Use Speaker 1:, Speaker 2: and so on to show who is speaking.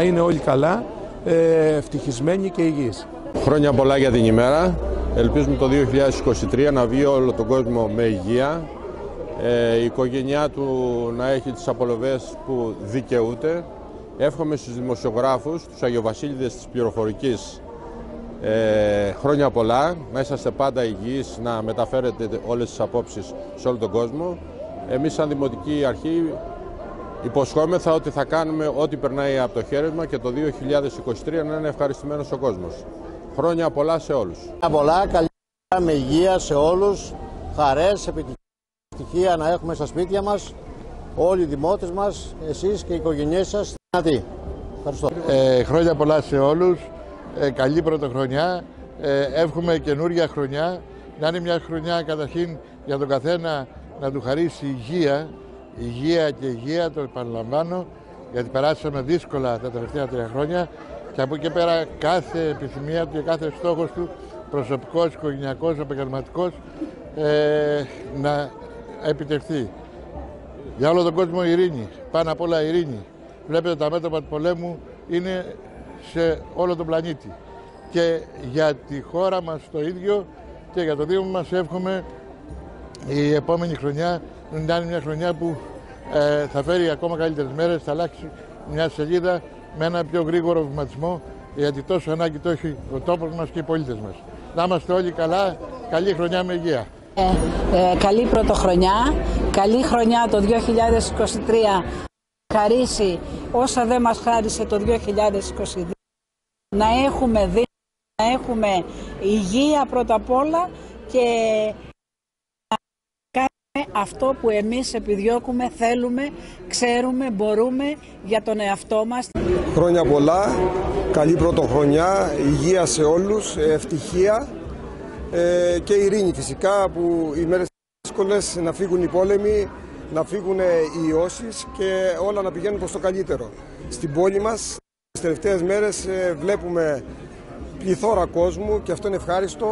Speaker 1: να είναι όλοι καλά, ε, ευτυχισμένοι και υγιείς.
Speaker 2: Χρόνια πολλά για την ημέρα. Ελπίζουμε το 2023 να βγει όλο τον κόσμο με υγεία. Ε, η οικογένειά του να έχει τις απολοβές που δικαιούται. Εύχομαι στους δημοσιογράφους, τους Αγιοβασίλειδες της πληροφορικής ε, χρόνια πολλά, να είσαστε πάντα υγιείς, να μεταφέρετε όλες τις απόψεις σε όλο τον κόσμο. Εμείς σαν Δημοτική Αρχή υποσχόμεθα ότι θα κάνουμε ό,τι περνάει από το χέρι μας και το 2023 να είναι ευχαριστημένος ο κόσμος. Χρόνια πολλά σε όλους.
Speaker 3: Χρόνια πολλά, καλή με υγεία σε όλους, χαρές, επιτυχία να έχουμε στα σπίτια μας, όλοι οι δημότες μας, εσείς και οι οικογένειές σας, δυνατοί. Ευχαριστώ.
Speaker 4: Ε, χρόνια πολλά σε όλους, ε, καλή πρωτοχρονιά, ε, εύχομαι καινούρια χρονιά, να είναι μια χρονιά καταρχήν για τον καθένα να του χαρίσει υγεία, υγεία και υγεία, το επαναλαμβάνω, γιατί περάσαμε δύσκολα τα τελευταία τρία χρόνια και από εκεί πέρα κάθε επιθυμία του και κάθε στόχος του, προσωπικός, οικογενειακός, επαγγελματικός, ε, να επιτευχθεί. Για όλο τον κόσμο ειρήνη, πάνω απ' όλα ειρήνη. Βλέπετε τα μέτωπα του πολέμου είναι σε όλο τον πλανήτη. Και για τη χώρα μας το ίδιο και για το Δήμο μας εύχομαι η επόμενη χρονιά να είναι μια χρονιά που ε, θα φέρει ακόμα καλύτερες μέρες, θα αλλάξει μια σελίδα με ένα πιο γρήγορο βηματισμό γιατί τόσο ανάγκη το έχει ο τόπος μας και οι πολίτες μας. Να είμαστε όλοι καλά, καλή χρονιά με υγεία.
Speaker 5: Ε, ε, καλή πρωτοχρονιά, καλή χρονιά το 2023 χαρίσει όσα δεν μας χάρισε το 2022 να έχουμε δύναμη, να έχουμε υγεία πρώτα απ' όλα και να κάνουμε αυτό που εμείς επιδιώκουμε, θέλουμε, ξέρουμε, μπορούμε για τον εαυτό μας.
Speaker 6: Χρόνια πολλά, καλή πρωτοχρονιά, υγεία σε όλους, ευτυχία ε, και ειρήνη φυσικά που οι μέρες δύσκολες να φύγουν οι πόλεμοι, να φύγουν οι ιώσεις και όλα να πηγαίνουν προς το καλύτερο. Στην πόλη μας τις τελευταίες μέρες ε, βλέπουμε πληθώρα κόσμου και αυτό είναι ευχάριστο.